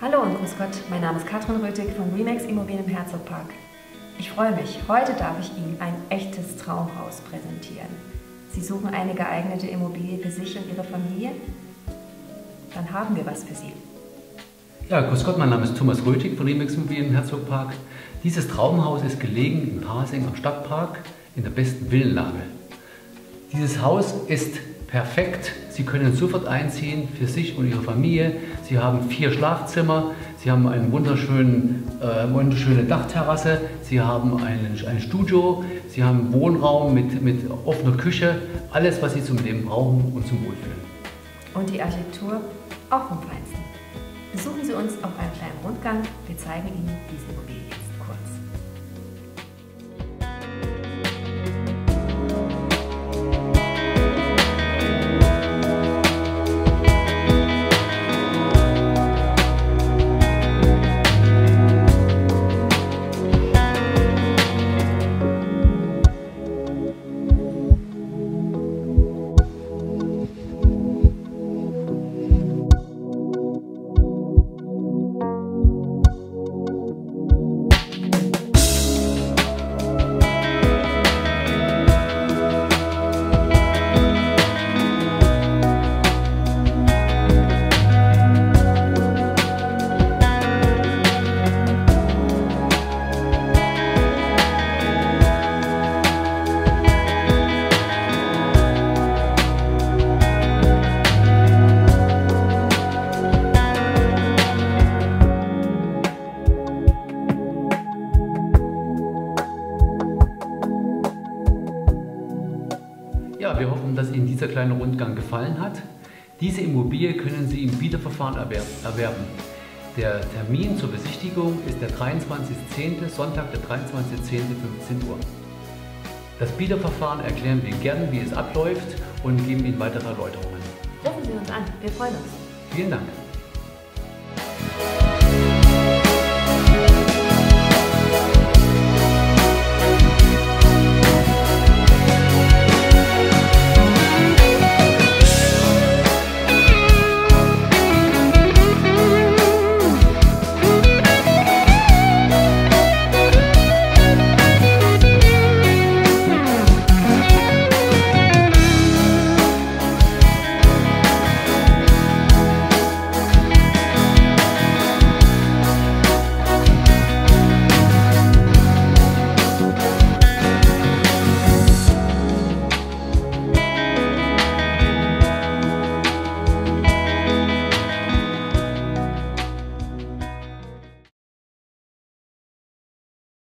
Hallo und grüß Gott, mein Name ist Katrin Rötig von Remax Immobilien im Herzogpark. Ich freue mich, heute darf ich Ihnen ein echtes Traumhaus präsentieren. Sie suchen eine geeignete Immobilie für sich und Ihre Familie? Dann haben wir was für Sie. Ja, grüß Gott, mein Name ist Thomas Rötig von Remax Immobilien im Herzogpark. Dieses Traumhaus ist gelegen in Pasing am Stadtpark in der besten Villenlage. Dieses Haus ist perfekt. Sie können sofort einziehen für sich und Ihre Familie. Sie haben vier Schlafzimmer, Sie haben eine äh, wunderschöne Dachterrasse, Sie haben einen, ein Studio, Sie haben Wohnraum mit, mit offener Küche, alles, was Sie zum Leben brauchen und zum Wohlfühlen. Und die Architektur auch vom Feinsten. Besuchen Sie uns auf einem kleinen Rundgang. Wir zeigen Ihnen diese Immobilie Ja, wir hoffen, dass Ihnen dieser kleine Rundgang gefallen hat. Diese Immobilie können Sie im Wiederverfahren erwerben. Der Termin zur Besichtigung ist der 23.10., Sonntag, der 23.10., 15 Uhr. Das Biederverfahren erklären wir gern, wie es abläuft und geben Ihnen weitere Erläuterungen. Rufen Sie uns an, wir freuen uns. Vielen Dank.